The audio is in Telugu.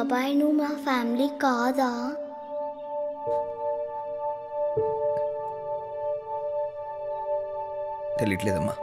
బాబాయ్ నువ్వు మా ఫ్యామిలీ కాదా తెలియట్లేదమ్మా